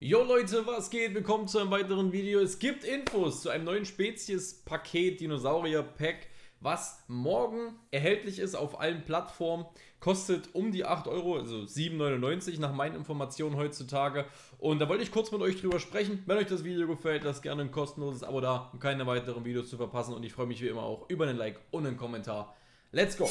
Jo Leute, was geht? Willkommen zu einem weiteren Video. Es gibt Infos zu einem neuen Spezies-Paket Dinosaurier-Pack, was morgen erhältlich ist auf allen Plattformen. Kostet um die 8 Euro, also 7,99 nach meinen Informationen heutzutage. Und da wollte ich kurz mit euch drüber sprechen. Wenn euch das Video gefällt, lasst gerne ein kostenloses Abo da, um keine weiteren Videos zu verpassen. Und ich freue mich wie immer auch über einen Like und einen Kommentar. Let's go!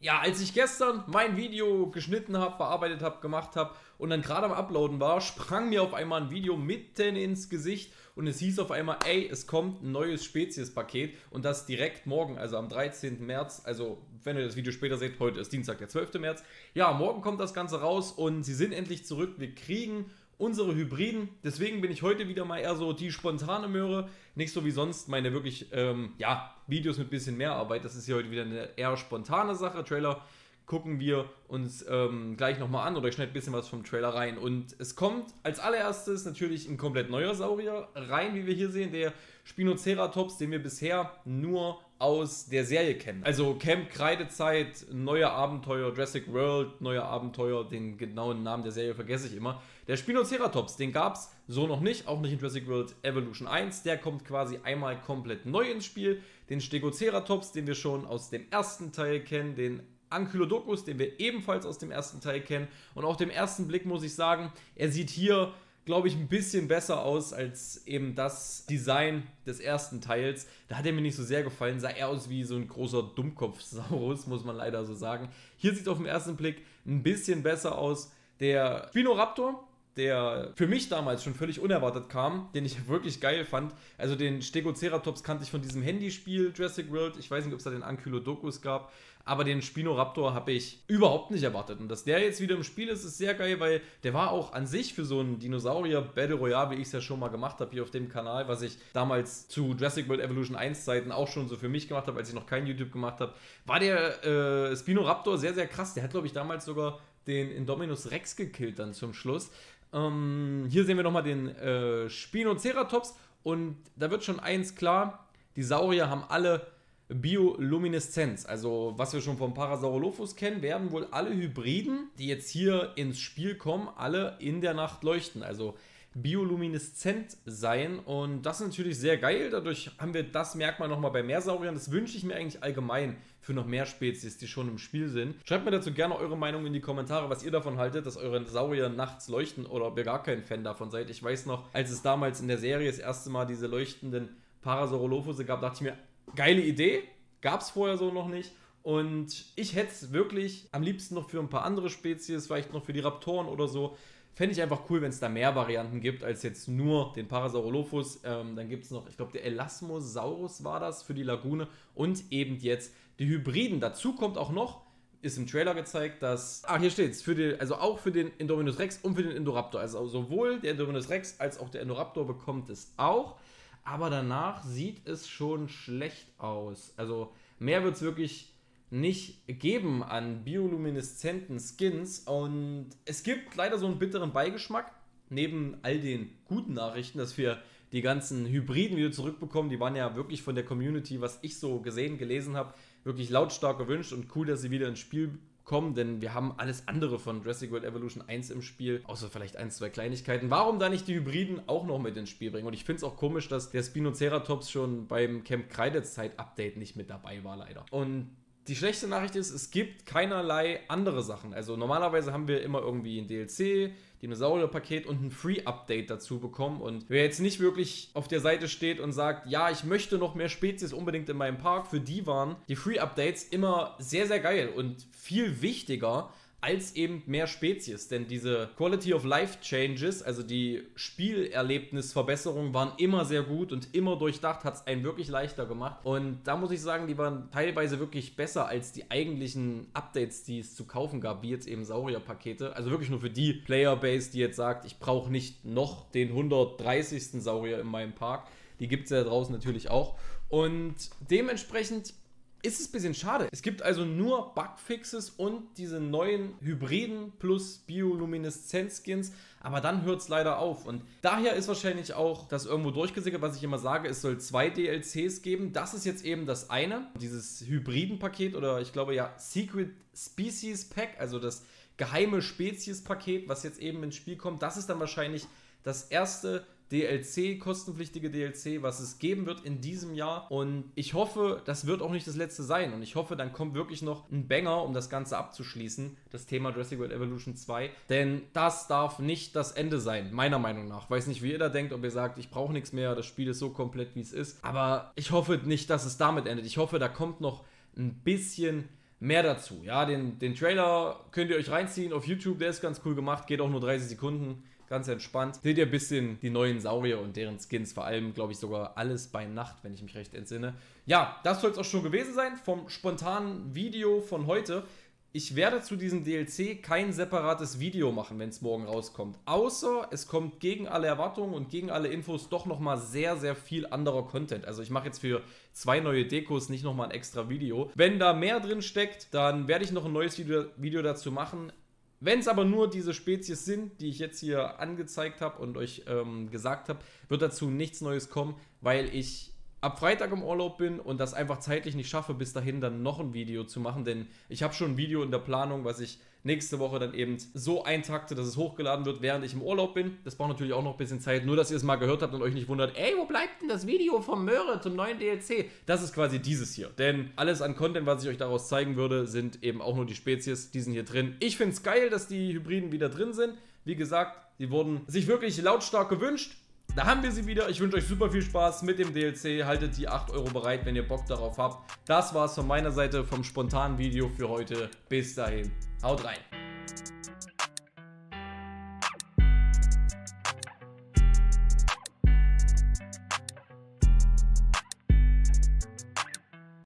Ja, als ich gestern mein Video geschnitten habe, bearbeitet habe, gemacht habe und dann gerade am Uploaden war, sprang mir auf einmal ein Video mitten ins Gesicht und es hieß auf einmal, ey, es kommt ein neues Spezies-Paket und das direkt morgen, also am 13. März, also wenn ihr das Video später seht, heute ist Dienstag, der 12. März. Ja, morgen kommt das Ganze raus und sie sind endlich zurück. Wir kriegen unsere Hybriden. Deswegen bin ich heute wieder mal eher so die spontane Möhre. Nicht so wie sonst meine wirklich, ähm, ja, Videos mit bisschen mehr Arbeit. Das ist hier heute wieder eine eher spontane Sache. Trailer gucken wir uns ähm, gleich nochmal an oder ich schneide ein bisschen was vom Trailer rein. Und es kommt als allererstes natürlich ein komplett neuer Saurier rein, wie wir hier sehen, der Spinoceratops, den wir bisher nur aus der Serie kennen. Also Camp Kreidezeit, neue Abenteuer, Jurassic World, neue Abenteuer, den genauen Namen der Serie vergesse ich immer. Der Spinoceratops, den gab es so noch nicht, auch nicht in Jurassic World Evolution 1. Der kommt quasi einmal komplett neu ins Spiel. Den Stegoceratops, den wir schon aus dem ersten Teil kennen, den Ankylodocus, den wir ebenfalls aus dem ersten Teil kennen. Und auf dem ersten Blick muss ich sagen, er sieht hier, glaube ich, ein bisschen besser aus als eben das Design des ersten Teils. Da hat er mir nicht so sehr gefallen. Sah eher aus wie so ein großer Dummkopf-Saurus, muss man leider so sagen. Hier sieht es auf den ersten Blick ein bisschen besser aus. Der Spinoraptor, der für mich damals schon völlig unerwartet kam, den ich wirklich geil fand. Also den Stegoceratops kannte ich von diesem Handyspiel Jurassic World. Ich weiß nicht, ob es da den Ankylodocus gab, aber den Spinoraptor habe ich überhaupt nicht erwartet. Und dass der jetzt wieder im Spiel ist, ist sehr geil, weil der war auch an sich für so einen Dinosaurier Battle Royale, wie ich es ja schon mal gemacht habe hier auf dem Kanal, was ich damals zu Jurassic World Evolution 1 Zeiten auch schon so für mich gemacht habe, als ich noch kein YouTube gemacht habe, war der äh, Spinoraptor sehr, sehr krass. Der hat, glaube ich, damals sogar den Indominus Rex gekillt dann zum Schluss. Ähm, hier sehen wir nochmal den äh, Spinoceratops und da wird schon eins klar, die Saurier haben alle Biolumineszenz. Also was wir schon vom Parasaurolophus kennen, werden wohl alle Hybriden, die jetzt hier ins Spiel kommen, alle in der Nacht leuchten. Also biolumineszent sein. Und das ist natürlich sehr geil. Dadurch haben wir das Merkmal nochmal bei Meersauriern. Das wünsche ich mir eigentlich allgemein für noch mehr Spezies, die schon im Spiel sind. Schreibt mir dazu gerne eure Meinung in die Kommentare, was ihr davon haltet, dass eure Saurier nachts leuchten oder ob ihr gar kein Fan davon seid. Ich weiß noch, als es damals in der Serie das erste Mal diese leuchtenden Parasaurolophusse gab, dachte ich mir, geile Idee. Gab es vorher so noch nicht. Und ich hätte es wirklich am liebsten noch für ein paar andere Spezies, vielleicht noch für die Raptoren oder so, Fände ich einfach cool, wenn es da mehr Varianten gibt als jetzt nur den Parasaurolophus. Ähm, dann gibt es noch, ich glaube, der Elasmosaurus war das für die Lagune und eben jetzt die Hybriden. Dazu kommt auch noch, ist im Trailer gezeigt, dass. Ah, hier steht es. Also auch für den Indominus Rex und für den Indoraptor. Also sowohl der Indominus Rex als auch der Indoraptor bekommt es auch. Aber danach sieht es schon schlecht aus. Also mehr wird es wirklich nicht geben an biolumineszenten Skins. Und es gibt leider so einen bitteren Beigeschmack, neben all den guten Nachrichten, dass wir die ganzen Hybriden wieder zurückbekommen. Die waren ja wirklich von der Community, was ich so gesehen, gelesen habe, wirklich lautstark gewünscht und cool, dass sie wieder ins Spiel kommen, denn wir haben alles andere von Jurassic World Evolution 1 im Spiel, außer vielleicht ein, zwei Kleinigkeiten. Warum da nicht die Hybriden auch noch mit ins Spiel bringen? Und ich finde es auch komisch, dass der Spinoceratops schon beim Camp Kreidezeit Update nicht mit dabei war, leider. Und die schlechte Nachricht ist, es gibt keinerlei andere Sachen. Also normalerweise haben wir immer irgendwie ein DLC, Dinosaurier-Paket und ein Free-Update dazu bekommen. Und wer jetzt nicht wirklich auf der Seite steht und sagt, ja, ich möchte noch mehr Spezies unbedingt in meinem Park, für die waren die Free-Updates immer sehr, sehr geil und viel wichtiger als eben mehr Spezies. Denn diese Quality of Life Changes, also die Spielerlebnisverbesserungen, waren immer sehr gut und immer durchdacht, hat es einen wirklich leichter gemacht. Und da muss ich sagen, die waren teilweise wirklich besser als die eigentlichen Updates, die es zu kaufen gab, wie jetzt eben Saurier-Pakete. Also wirklich nur für die Playerbase, die jetzt sagt, ich brauche nicht noch den 130. Saurier in meinem Park. Die gibt es ja draußen natürlich auch. Und dementsprechend ist es ein bisschen schade. Es gibt also nur Bugfixes und diese neuen Hybriden plus Biolumineszenz-Skins, aber dann hört es leider auf. Und daher ist wahrscheinlich auch das irgendwo durchgesickert, was ich immer sage, es soll zwei DLCs geben. Das ist jetzt eben das eine, dieses Hybriden-Paket oder ich glaube ja Secret Species Pack, also das geheime Spezies-Paket, was jetzt eben ins Spiel kommt. Das ist dann wahrscheinlich das erste DLC, kostenpflichtige DLC, was es geben wird in diesem Jahr. Und ich hoffe, das wird auch nicht das letzte sein. Und ich hoffe, dann kommt wirklich noch ein Banger, um das Ganze abzuschließen. Das Thema Jurassic World Evolution 2. Denn das darf nicht das Ende sein, meiner Meinung nach. Weiß nicht, wie ihr da denkt, ob ihr sagt, ich brauche nichts mehr, das Spiel ist so komplett, wie es ist. Aber ich hoffe nicht, dass es damit endet. Ich hoffe, da kommt noch ein bisschen mehr dazu. Ja, den, den Trailer könnt ihr euch reinziehen auf YouTube, der ist ganz cool gemacht, geht auch nur 30 Sekunden ganz entspannt. Seht ihr ein bisschen die neuen Saurier und deren Skins, vor allem, glaube ich, sogar alles bei Nacht, wenn ich mich recht entsinne. Ja, das soll es auch schon gewesen sein vom spontanen Video von heute. Ich werde zu diesem DLC kein separates Video machen, wenn es morgen rauskommt. Außer es kommt gegen alle Erwartungen und gegen alle Infos doch nochmal sehr, sehr viel anderer Content. Also ich mache jetzt für zwei neue Dekos nicht nochmal ein extra Video. Wenn da mehr drin steckt, dann werde ich noch ein neues Video, Video dazu machen. Wenn es aber nur diese Spezies sind, die ich jetzt hier angezeigt habe und euch ähm, gesagt habe, wird dazu nichts Neues kommen, weil ich ab Freitag im Urlaub bin und das einfach zeitlich nicht schaffe, bis dahin dann noch ein Video zu machen, denn ich habe schon ein Video in der Planung, was ich nächste Woche dann eben so eintakte, dass es hochgeladen wird, während ich im Urlaub bin. Das braucht natürlich auch noch ein bisschen Zeit, nur dass ihr es mal gehört habt und euch nicht wundert, ey, wo bleibt denn das Video vom Möhre zum neuen DLC? Das ist quasi dieses hier, denn alles an Content, was ich euch daraus zeigen würde, sind eben auch nur die Spezies, die sind hier drin. Ich finde es geil, dass die Hybriden wieder drin sind. Wie gesagt, die wurden sich wirklich lautstark gewünscht. Da haben wir sie wieder. Ich wünsche euch super viel Spaß mit dem DLC. Haltet die 8 Euro bereit, wenn ihr Bock darauf habt. Das war's von meiner Seite vom spontanen Video für heute. Bis dahin. Haut rein.